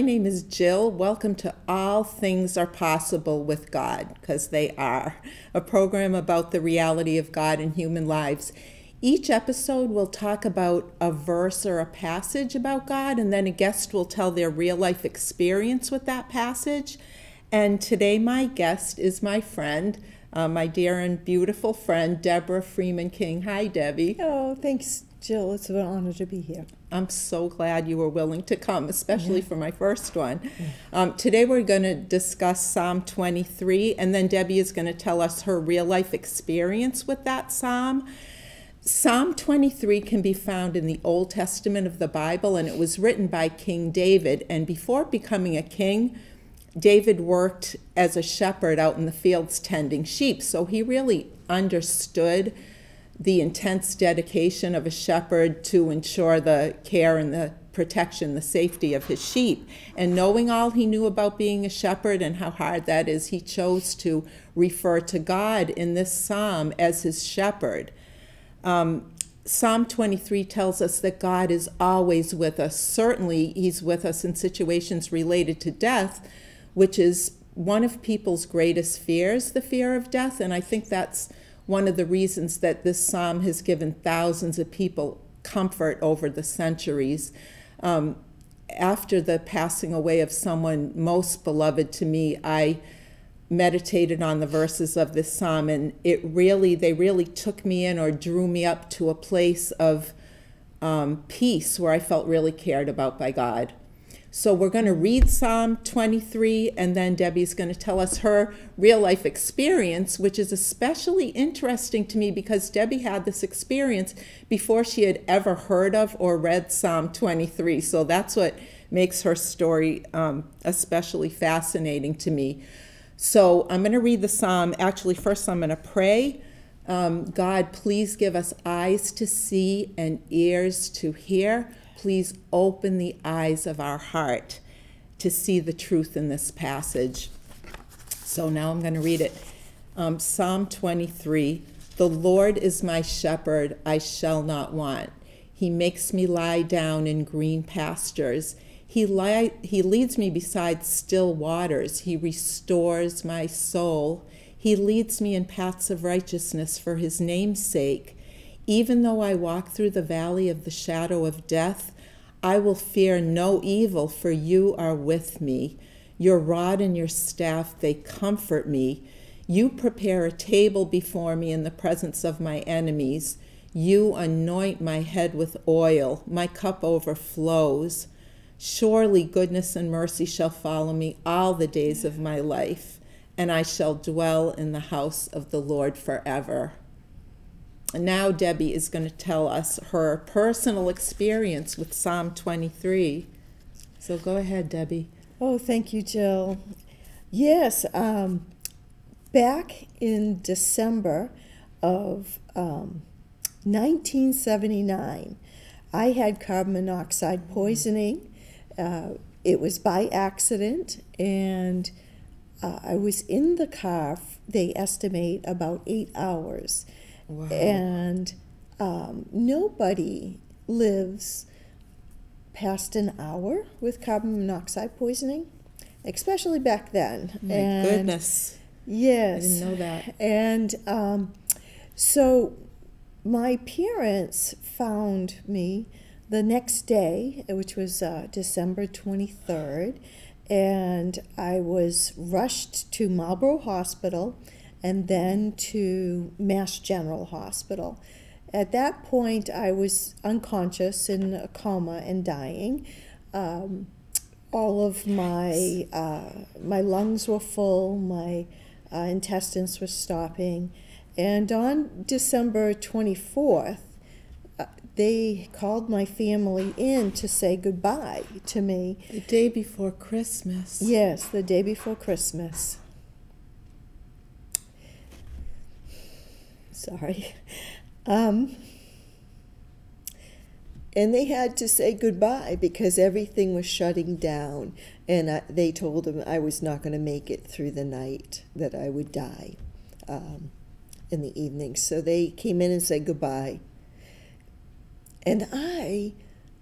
My name is Jill. Welcome to All Things Are Possible with God, because they are a program about the reality of God in human lives. Each episode will talk about a verse or a passage about God, and then a guest will tell their real life experience with that passage. And today, my guest is my friend, uh, my dear and beautiful friend, Deborah Freeman King. Hi, Debbie. Oh, thanks, Jill. It's an honor to be here. I'm so glad you were willing to come, especially yeah. for my first one. Yeah. Um, today we're going to discuss Psalm 23, and then Debbie is going to tell us her real life experience with that psalm. Psalm 23 can be found in the Old Testament of the Bible, and it was written by King David. And before becoming a king, David worked as a shepherd out in the fields tending sheep, so he really understood the intense dedication of a shepherd to ensure the care and the protection, the safety of his sheep. And knowing all he knew about being a shepherd and how hard that is, he chose to refer to God in this psalm as his shepherd. Um, Psalm 23 tells us that God is always with us. Certainly, he's with us in situations related to death, which is one of people's greatest fears, the fear of death. And I think that's one of the reasons that this psalm has given thousands of people comfort over the centuries. Um, after the passing away of someone most beloved to me, I meditated on the verses of this psalm, and it really, they really took me in or drew me up to a place of um, peace where I felt really cared about by God. So we're going to read Psalm 23, and then Debbie's going to tell us her real life experience, which is especially interesting to me because Debbie had this experience before she had ever heard of or read Psalm 23. So that's what makes her story um, especially fascinating to me. So I'm going to read the psalm. Actually, first, I'm going to pray. Um, God, please give us eyes to see and ears to hear please open the eyes of our heart to see the truth in this passage. So now I'm going to read it. Um, Psalm 23 The Lord is my shepherd, I shall not want. He makes me lie down in green pastures. He, li- he leads me beside still waters. He restores my soul. He leads me in paths of righteousness for his name's sake. Even though I walk through the valley of the shadow of death, I will fear no evil, for you are with me. Your rod and your staff, they comfort me. You prepare a table before me in the presence of my enemies. You anoint my head with oil, my cup overflows. Surely goodness and mercy shall follow me all the days of my life, and I shall dwell in the house of the Lord forever now Debbie is going to tell us her personal experience with Psalm 23. So go ahead, Debbie. Oh, thank you, Jill. Yes, um, back in December of um, 1979, I had carbon monoxide poisoning. Uh, it was by accident, and uh, I was in the car, they estimate, about eight hours. Wow. And um, nobody lives past an hour with carbon monoxide poisoning, especially back then. My and goodness. Yes. I didn't know that. And um, so my parents found me the next day, which was uh, December 23rd, and I was rushed to Marlborough Hospital and then to Mass General Hospital. At that point, I was unconscious in a coma and dying. Um, all of my uh, my lungs were full, my uh, intestines were stopping, and on December twenty fourth, uh, they called my family in to say goodbye to me. The day before Christmas. Yes, the day before Christmas. Sorry. Um, and they had to say goodbye because everything was shutting down. And I, they told them I was not going to make it through the night, that I would die um, in the evening. So they came in and said goodbye. And I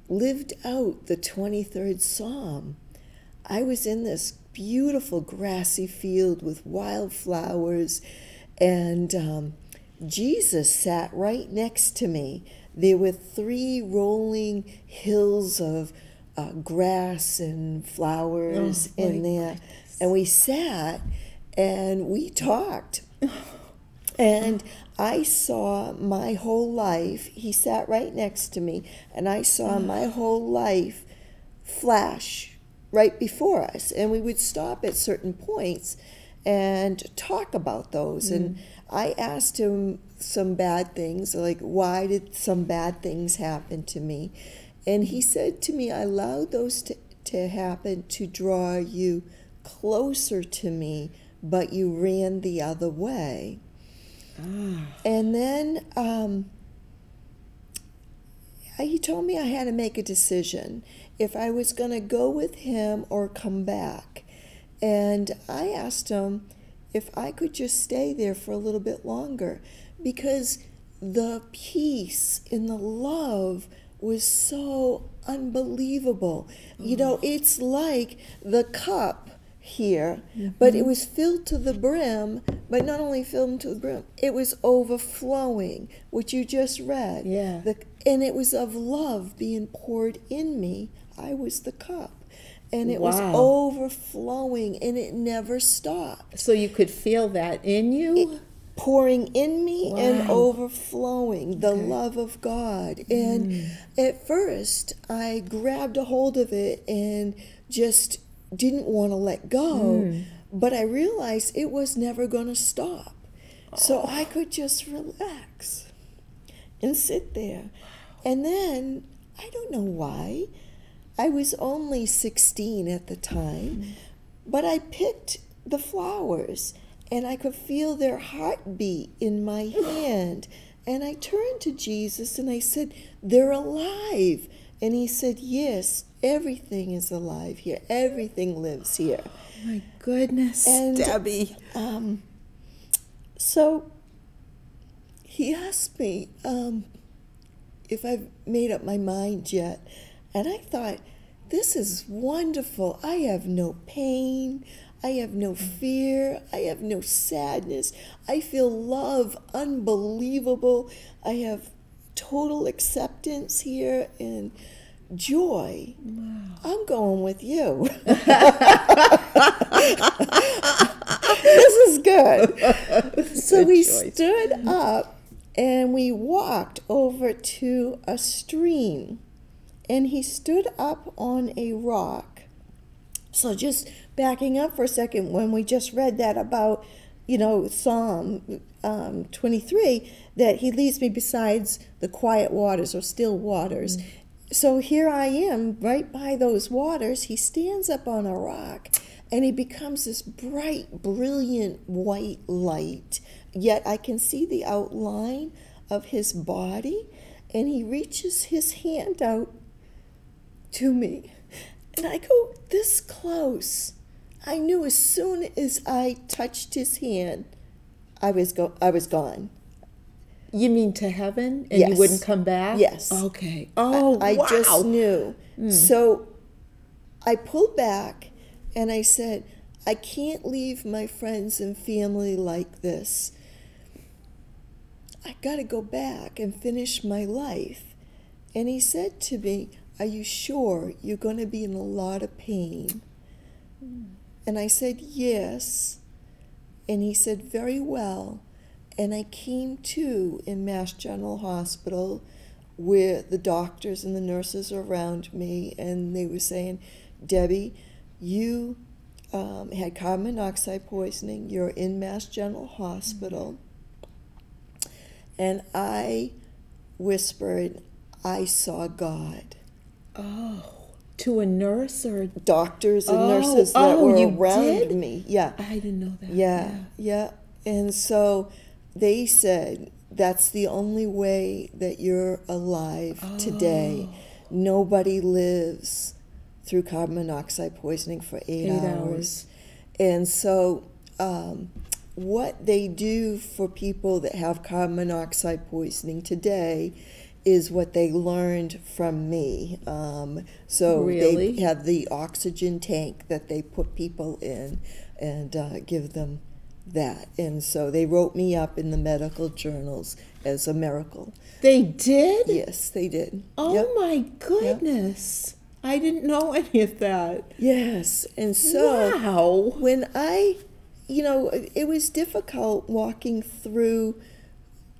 lived out the 23rd Psalm. I was in this beautiful grassy field with wildflowers, and um, Jesus sat right next to me. There were three rolling hills of uh, grass and flowers Oh, in there, and we sat and we talked. And I saw my whole life. He sat right next to me, and I saw my whole life flash right before us. And we would stop at certain points and talk about those. And I asked him some bad things, like, why did some bad things happen to me? And he said to me, I allowed those to, to happen to draw you closer to me, but you ran the other way. And then um, he told me I had to make a decision if I was going to go with him or come back. And I asked him if I could just stay there for a little bit longer because the peace and the love was so unbelievable. You know, mm. it's like the cup here, mm-hmm. but it was filled to the brim, but not only filled to the brim, it was overflowing, which you just read. Yeah. The, and it was of love being poured in me. I was the cup. And it was overflowing and it never stopped. So you could feel that in you? Pouring in me and overflowing the Okay. love of God. And mm. at first, I grabbed a hold of it and just didn't want to let go. Mm. But I realized it was never going to stop. So I oh. could just relax and sit there. And then, I don't know why, I was only 16 at the time, but I picked the flowers and I could feel their heartbeat in my hand. And I turned to Jesus and I said, They're alive. And he said, Yes, everything is alive here, everything lives here. My goodness, And- Debbie. Um, so he asked me um, if I've made up my mind yet. And I thought, this is wonderful. I have no pain. I have no fear. I have no sadness. I feel love unbelievable. I have total acceptance here and joy. I'm going with you. this is good. so we choice. stood up and we walked over to a stream. And he stood up on a rock. So just backing up for a second, when we just read that about, you know, Psalm um, 23, that he leads me besides the quiet waters or still waters. So here I am, right by those waters. He stands up on a rock and he becomes this bright, brilliant white light. Yet I can see the outline of his body, and he reaches his hand out to me. And I go this close. I knew as soon as I touched his hand, I was go I was gone. You mean to heaven and Yes. you wouldn't come back? Yes. Okay. Oh, I wow. just knew. Hmm. So I pulled back and I said, I can't leave my friends and family like this. I got to go back and finish my life. And he said to me, Are you sure you're going to be in a lot of pain? And I said, Yes. And he said, Very well. And I came to in Mass General Hospital where the doctors and the nurses are around me and they were saying, Debbie, you um, had carbon monoxide poisoning, you're in Mass General Hospital. And I whispered, I saw God. Oh, to a nurse or Doctors and Oh, nurses that oh, were you around did? me. Yeah. I didn't know that. Yeah, yeah. And so they said that's the only way that you're alive today. Oh. Nobody lives through carbon monoxide poisoning for eight, Eight hours. hours. And so, um, what they do for people that have carbon monoxide poisoning today is what they learned from me. Um, so Really? they have the oxygen tank that they put people in and uh, give them that. And so they wrote me up in the medical journals as a miracle. They did? Yes, they did. Oh Yep. my goodness. I didn't know any of that. Yes. And so wow. when I, you know, it was difficult walking through.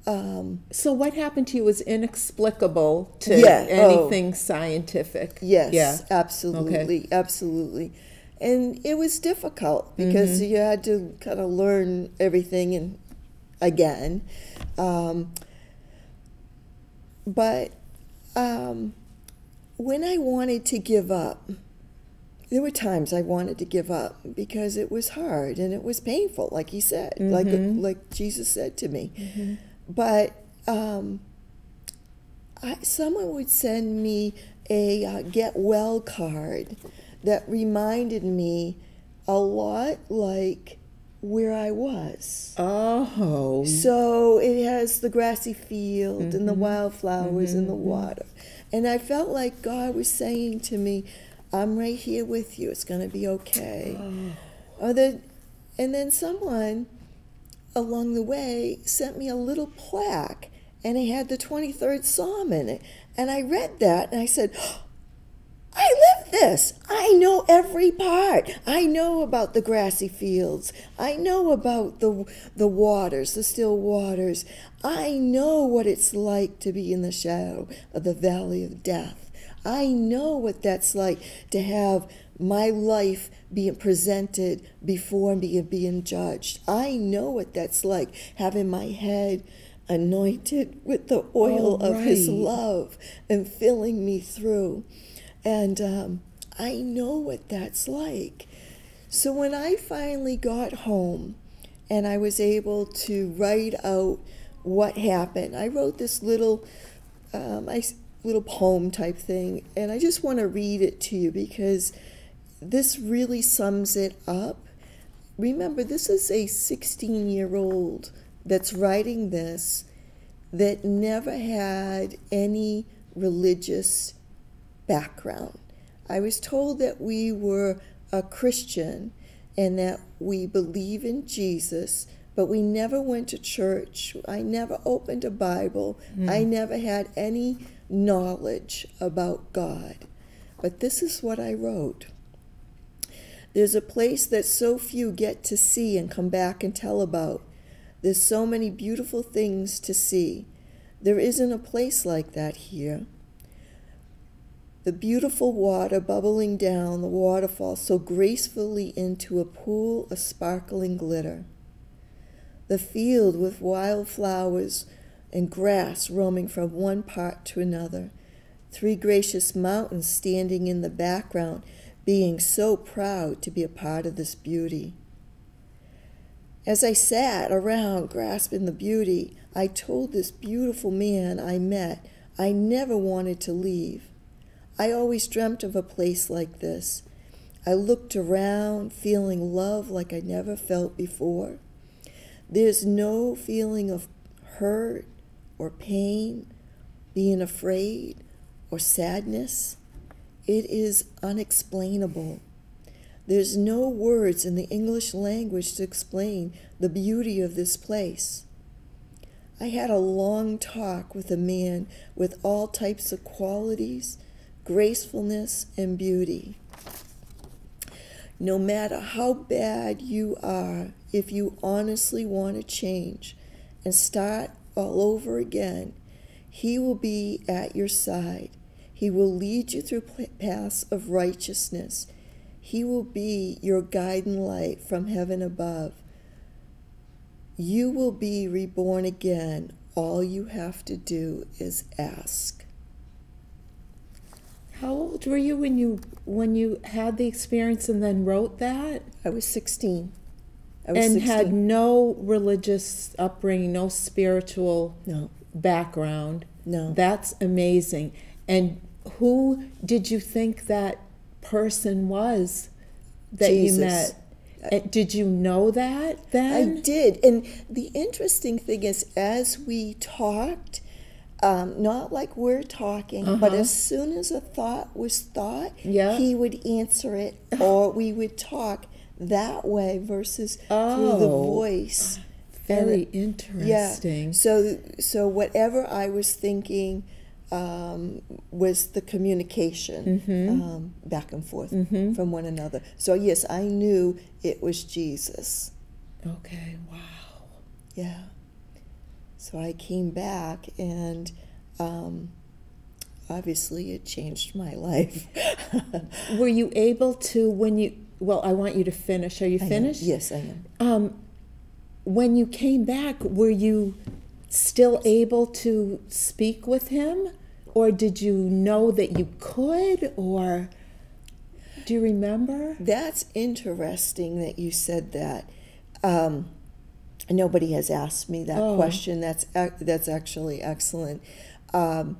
Um, So what happened to you was inexplicable to Yeah, oh. anything scientific. Yes, Yeah. absolutely, absolutely. And it was difficult because you had to kind of learn everything and again. Um, but um, when I wanted to give up, there were times I wanted to give up because it was hard and it was painful, like he said, like like Jesus said to me. But um, I, someone would send me a uh, get well card that reminded me a lot like where I was. Oh. So it has the grassy field and the wildflowers and the water. And I felt like God was saying to me, I'm right here with you. It's going to be okay. Or the, and then someone along the way sent me a little plaque and it had the 23rd Psalm in it. And I read that and I said, I live this. I know every part. I know about the grassy fields. I know about the the waters, the still waters. I know what it's like to be in the shadow of the valley of death. I know what that's like to have my life being presented before me and being, judged. I know what that's like having my head anointed with the oil Oh, of his love and filling me through. And um, I know what that's like. So when I finally got home and I was able to write out what happened, I wrote this little, um, I, little poem type thing, and I just want to read it to you because this really sums it up. Remember, this is a 16 year old that's writing this that never had any religious background. I was told that we were a Christian and that we believe in Jesus, but we never went to church. I never opened a Bible. Hmm. I never had any knowledge about God. But this is what I wrote. There's a place that so few get to see and come back and tell about. There's so many beautiful things to see. There isn't a place like that here. The beautiful water bubbling down the waterfall so gracefully into a pool of sparkling glitter. The field with wild flowers and grass roaming from one part to another. Three gracious mountains standing in the background, being so proud to be a part of this beauty. As I sat around grasping the beauty, I told this beautiful man I met I never wanted to leave. I always dreamt of a place like this. I looked around, feeling love like I never felt before. There's no feeling of hurt or pain, being afraid or sadness. It is unexplainable. There's no words in the English language to explain the beauty of this place. I had a long talk with a man with all types of qualities, gracefulness, and beauty. No matter how bad you are, if you honestly want to change and start all over again, he will be at your side. He will lead you through paths of righteousness. He will be your guiding light from heaven above. You will be reborn again. All you have to do is ask. How old were you when you when you had the experience and then wrote that? I was 16. I was And 16. had no religious upbringing, no spiritual no, background. no. That's amazing. And who did you think that person was that Jesus. you met? Uh, Did you know that then? I did. And the interesting thing is, as we talked, Um, not like we're talking, but as soon as a thought was thought, Uh-huh. Yeah. he would answer it, or we would talk that way versus through the Oh. voice. Very And- interesting. So, so whatever I was thinking um, was the communication Mm-hmm. um, back and forth from one another. So yes, I knew it was Jesus. Okay, wow. Yeah. So I came back, and um, obviously it changed my life. Were you able to, when you, well, I want you to finish. Are you I am. finished? Yes, I am. Um, when you came back, were you still able to speak with him? Or did you know that you could? Or do you remember? That's interesting that you said that. Um, nobody has asked me that Oh. question. That's that's actually excellent. Um,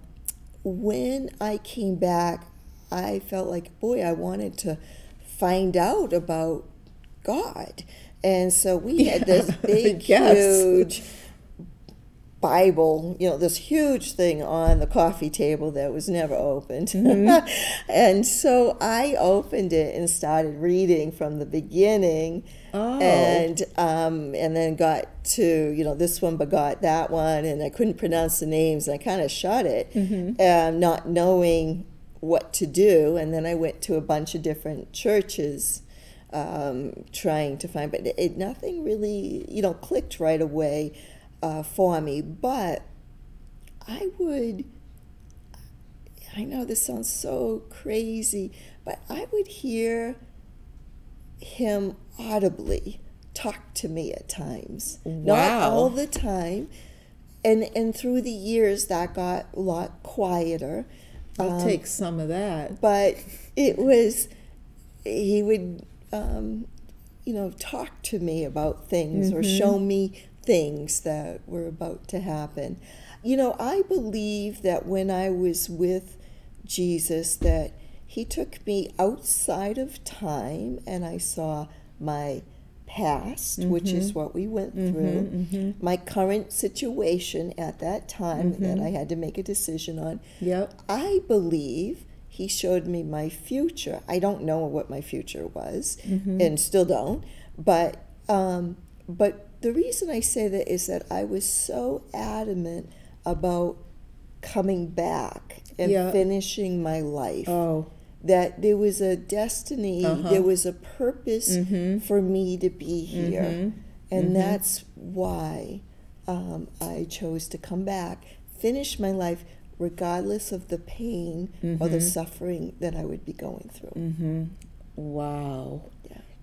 when I came back, I felt like, boy, I wanted to find out about God, and so we had this big, Yes. huge Bible, you know, this huge thing on the coffee table that was never opened. and so I opened it and started reading from the beginning. Oh. And um, and then got to, you know, this one begot that one, and I couldn't pronounce the names, and I kind of shut it, um, not knowing what to do. And then I went to a bunch of different churches um, trying to find, but it, nothing really, you know, clicked right away uh, for me. But I would, I know this sounds so crazy, but I would hear him audibly talk to me at times. Not all the time. And, and through the years, that got a lot quieter. I'll Um, take some of that. but it was he would um, you know talk to me about things or show me things that were about to happen you know i believe that when i was with jesus that he took me outside of time and i saw my past which is mm-hmm. what we went mm-hmm, through mm-hmm. my current situation at that time that i had to make a decision on Yep. I believe he showed me my future. I don't know what my future was, and still don't. But um, but the reason I say that is that I was so adamant about coming back and Yeah. finishing my life Oh, that there was a destiny, Uh-huh. there was a purpose Mm-hmm. for me to be here. And that's why um, I chose to come back, finish my life, regardless of the pain or the suffering that I would be going through. wow.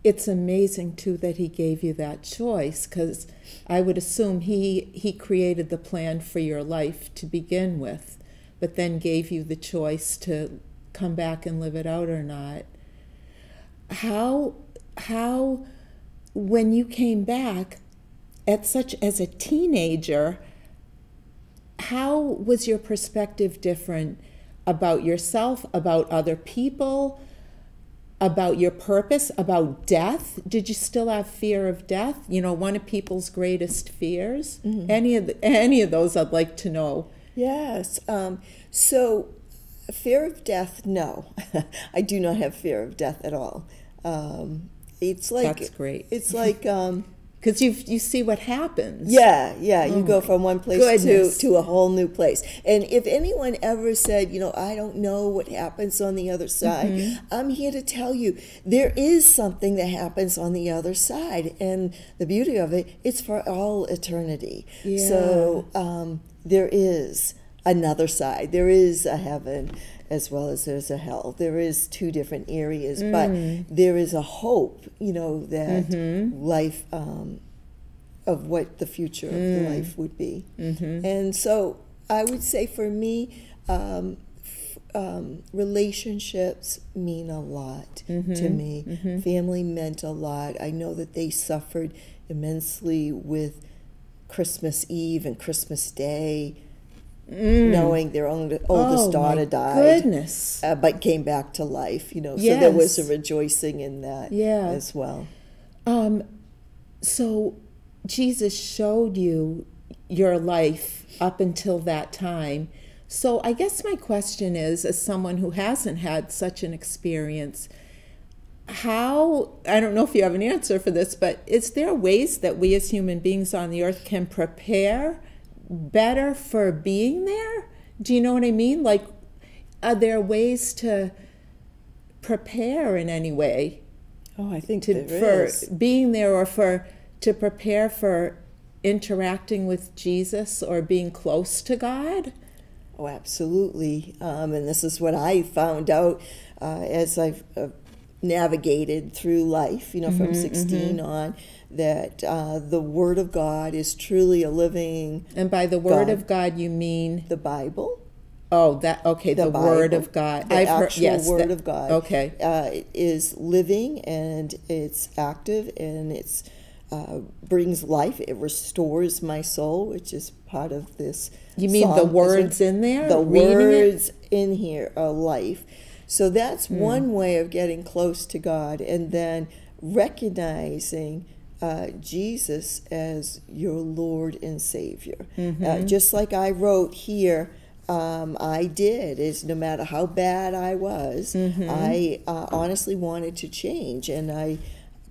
It's amazing too that he gave you that choice because I would assume he he created the plan for your life to begin with, but then gave you the choice to come back and live it out or not. How how when you came back at such as a teenager, how was your perspective different about yourself, about other people, about your purpose, about death? Did you still have fear of death? You know, one of people's greatest fears. Any of the, any of those, I'd like to know. Yes. Um, so, fear of death, no. I do not have fear of death at all. Um, it's like That's great. It's like um, Because you you see what happens. Yeah, yeah. You go from one place to, Oh goodness. to a whole new place. And if anyone ever said, you know, I don't know what happens on the other side, Mm-hmm. I'm here to tell you there is something that happens on the other side. And the beauty of it, it's for all eternity. Yeah. So um, there is another side. There is a heaven as well as there's a hell. There is two different areas, Mm. but there is a hope, you know, that Mm-hmm. life um, of what the future of the Mm. life would be. Mm-hmm. And so I would say for me, um, f- um, relationships mean a lot Mm-hmm. to me. Family meant a lot. I know that they suffered immensely with Christmas Eve and Christmas Day, knowing their own oldest Mm. Oh, daughter died. Goodness. Uh, but came back to life, you know. So there was a rejoicing in that Yeah. as well. Um, so Jesus showed you your life up until that time. So I guess my question is as someone who hasn't had such an experience, how I don't know if you have an answer for this, but is there ways that we as human beings on the earth can prepare better for being there? Do you know what I mean? Like, are there ways to prepare in any way Oh, I think to for is. being there or for to prepare for interacting with Jesus or being close to God? Oh, absolutely. Um, and this is what I found out uh, as I've uh, navigated through life, you know, from 16 on, that uh, the Word of God is truly a living, And by the word God. of God, you mean the Bible. oh that okay the, The word of God. The heard actual yes Word of God. Okay. Uh, is living and it's active and it's uh, brings life. It restores my soul, which is part of this. You mean song the words in there? The Reading it? words in here are life. So that's Hmm. one way of getting close to God, and then recognizing uh, Jesus as your Lord and Savior. Mm-hmm. Uh, just like I wrote here, um, I did, is no matter how bad I was, Mm-hmm. I uh, honestly wanted to change, and I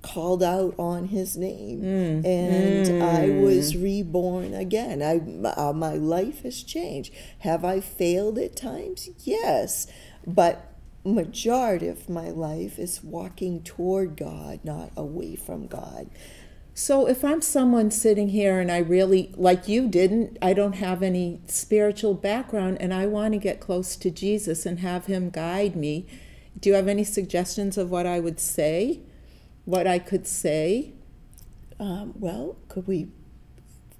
called out on his name Mm. and i was reborn again i uh, my life has changed have i failed at times yes but majority of my life is walking toward god not away from god So if I'm someone sitting here and I really like you didn't, I don't have any spiritual background and I want to get close to Jesus and have him guide me. Do you have any suggestions of what I would say? What I could say? um, well could we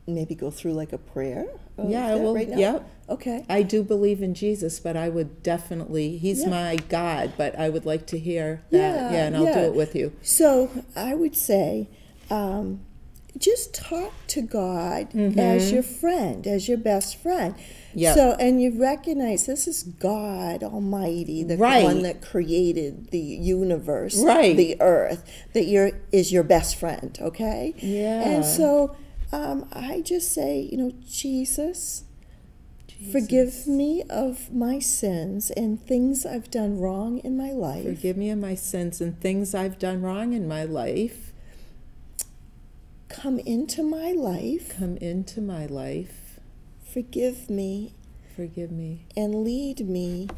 maybe go through like a prayer Yeah, I will- right now? yep. okay I do believe in Jesus, but I would definitely he's Yeah. my God, but I would like to hear that. Yeah, Yeah, and I'll yeah. do it with you. So I would say, um, just talk to God as your friend, as your best friend. Mm-hmm. Yeah. So and you recognize this is God Almighty, the Right. one that created the universe, Right. the earth, that you're is your best friend. Okay. Yeah. And so um, I just say, you know, Jesus. Forgive me of my sins and things I've done wrong in my life. Forgive me of my sins and things I've done wrong in my life. Come into my life. Come into my life. Forgive me Forgive me. and lead me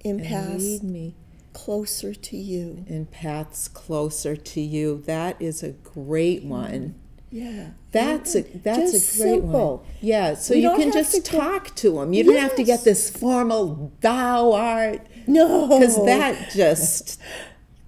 in paths lead me closer to you. in paths closer to you. That is a great mm-hmm. one. Yeah. That's a that's just a great simple. one. Yeah, so We you can just to talk to him. You don't have to get this formal thou art No. because that just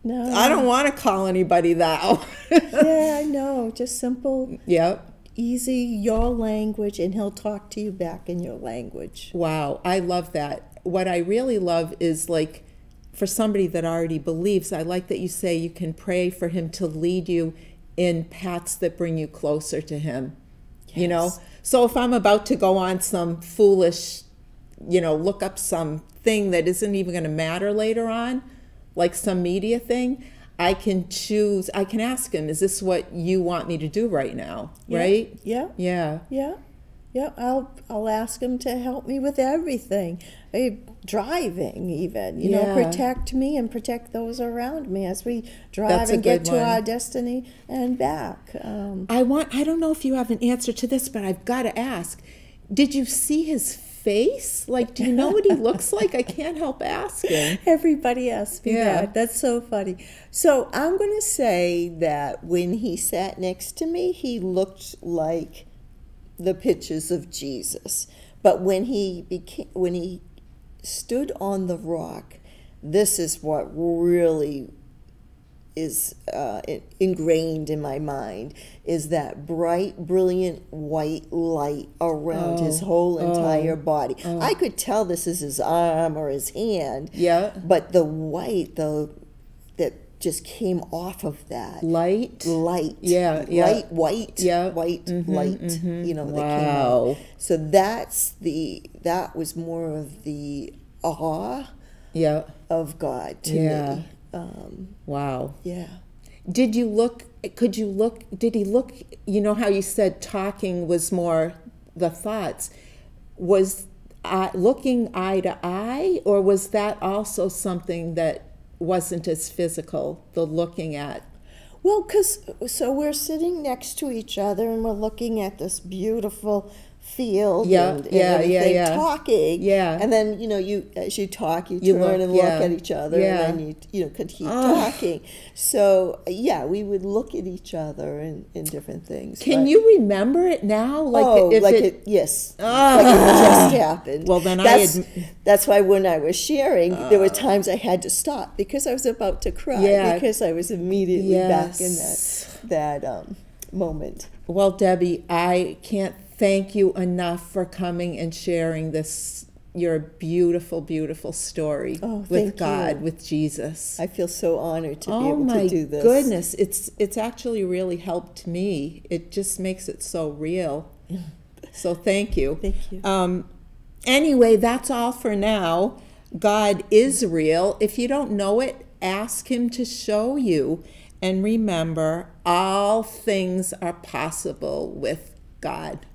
No. I don't want to call anybody that. Yeah, no. Just simple, yep. easy, your language, and he'll talk to you back in your language. Wow, I love that. What I really love is like for somebody that already believes, I like that you say you can pray for him to lead you in paths that bring you closer to him. Yes. You know? So if I'm about to go on some foolish, you know, look up some thing that isn't even going to matter later on, like some media thing, I can choose, I can ask him, is this what you want me to do right now? Yeah, Right? Yeah. Yeah. Yeah. Yeah, I'll I'll ask him to help me with everything, Eh, driving even. You know, protect me and protect those around me as we drive and get to one. our destiny and back. Um, I want I don't know if you have an answer to this, but I've got to ask. Did you see his face? Like do you know what he looks like? I can't help asking. Everybody asks me Yeah. that. That's so funny. So I'm going to say that when he sat next to me, he looked like the pictures of Jesus. But when he became, when he stood on the rock, this is what really is uh, ingrained in my mind is that bright, brilliant white light around his Oh, whole oh, entire body. I could tell this is his arm or his hand, Yeah. but the white, the that just came off of that Light. light, Yeah, yeah. light, white, Yeah. white Mhm, light, mhm. you know, that came out. Wow. So that's the that was more of the awe Yeah. of God to Yeah. me. Um, Wow. yeah. Did you look could you look did he look you know how you said talking was more the thoughts, was uh, looking eye to eye, or was that also something that wasn't as physical, the looking at? Well, because so we're sitting next to each other and we're looking at this beautiful field Yeah, and, and yeah, yeah, everything, yeah. talking. Yeah. And then, you know, you as you talk, you You turn look, and look yeah, at each other yeah. and then you you know could keep Oh. talking. So yeah, we would look at each other in, in different things. Can but- you remember it now? Like oh, like it, it, yes, Ah. like it just happened. Well, then I that's, that's why when I was sharing, there were times I had to stop because I was about to cry Yeah. because I was immediately back in that that um, moment. Well, Debbie, I can't thank you enough for coming and sharing this your beautiful, beautiful story Oh, with God, you. with Jesus. I feel so honored to be oh able to do this. Oh my goodness, it's it's actually really helped me. It just makes it so real. So thank you. Thank you. Um, anyway, that's all for now. God is real. If you don't know it, ask Him to show you. And remember, all things are possible with God.